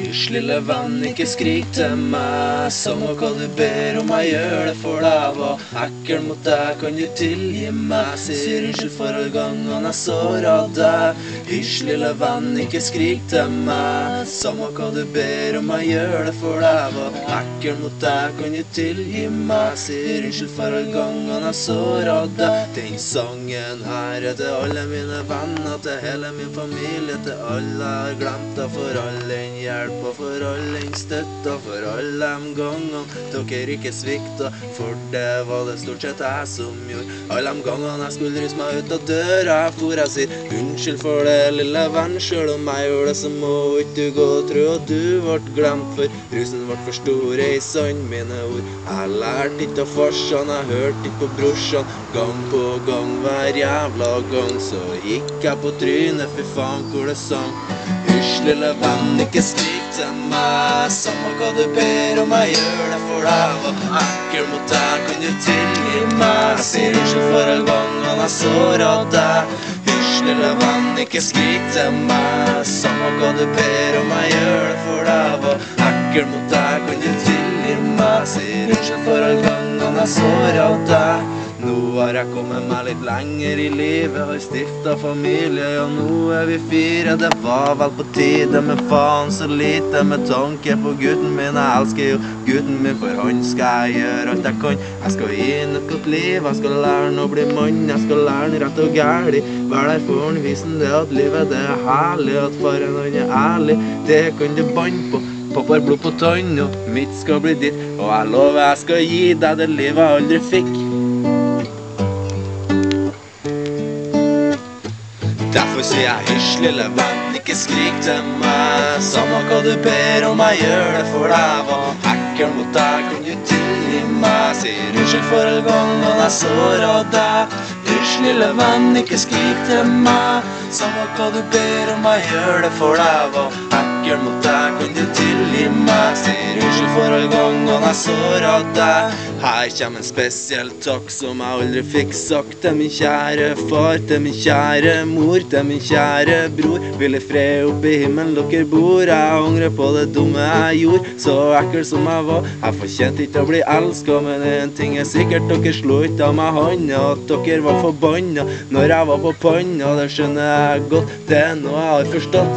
Hysj, lille venn, ikke skrik til meg. Samme hva du ber om, jeg gjør det for deg. Var ekkel mot deg, kan du tilgi meg? Sier unnskyld for alle gangene jeg såra deg. Hysj, lille venn, ikke skrik til meg. Samme hva du ber om, jeg gjør det for deg. Var ekkel mot deg, kan du tilgi meg? Sier unnskyld for alle gangene jeg såra deg. Den sangen her er til alle mine venner, til hele min familie, til alle jeg har glemt, og for all den hjelp og for all den støtta, for alle de gangene dere ikke svikta, for det var det stort sett jeg som gjorde. Alle de gangene jeg skulle ruse meg ut av døra, jeg for jeg sier unnskyld for det, lille venn, sjøl om jeg gjorde det, så må ikke du gå og tro at du ble glemt, for rusen ble for stor, i sann mine ord. Jeg lærte ikke av farsan, jeg hørte ikke på brorsan, gang på gang, hver jævla gang, så gikk jeg på trynet, fy faen hvor det sang. Lille venn, ikke skrik til meg. Samme hva du ber om, jeg gjør det for deg. Var ekkel mot deg, kan du tilgi meg? Sier unnskyld for alle gangene jeg såra deg. Hysj, lille venn, ikke skrik til meg. Samme hva du ber om, jeg gjør det for deg. Var ekkel mot deg, kan du tilgi meg? Sier unnskyld for alle gangene jeg såra deg. Nå har jeg kommet meg litt lenger i livet, har stifta familie, og nå er vi fire. Det var vel på tide, men faen så lite med tanke på gutten min. Jeg elsker jo gutten min, for han skal jeg gjøre alt jeg kan. Jeg skal gi ham et godt liv, jeg skal lære han å bli mann, jeg skal lære han rett og gæli. Vær der for han, vis han det at livet det er herlig, at faren han er ærlig. Det kan du banne på. Pappa har blod på tann, og mitt skal bli ditt. Og jeg lover jeg skal gi deg det livet jeg aldri fikk. Derfor sier jeg hysj, lille venn, ikke skrik til meg. Samme hva du ber om, jeg gjør det for deg. Var hackeren mot deg, kan du tilgi meg? Sier unnskyld for en gang, gangene jeg såra deg. Lille venn, ikke skrik til meg. Samme hva du ber om, jeg gjør det for deg. Var ekkel mot deg, kan du tilgi meg? Sier unnskyld for all gangen jeg såra deg. Her kommer en spesiell takk som jeg aldri fikk sagt til min kjære far, til min kjære mor, til min kjære bror. Ville fred opp i himmelen dere bor. Jeg angrer på det dumme jeg gjorde, så ekkel som jeg var. Jeg fortjente ikke å bli elska, men en ting er sikkert, dere slo ikke av meg hånda At dere var forbanna når jeg var på panna, det skjønner jeg godt. Det er noe jeg har forstått.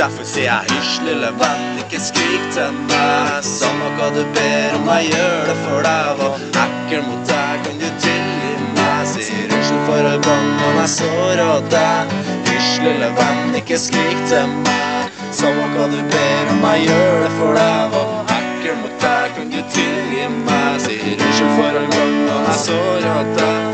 Derfor sier jeg hysj, lille venn, ikke skrik til meg. Samme hva du ber om, jeg gjør det for deg. Var ekkel mot deg, kan du tilgi meg? Sier unnskyld for alle gangene jeg såra deg. Hysj, lille venn, ikke skrik til meg. Samme hva du ber om, jeg gjør det for deg. Var ekkel mot deg, kan du tilgi meg? Sier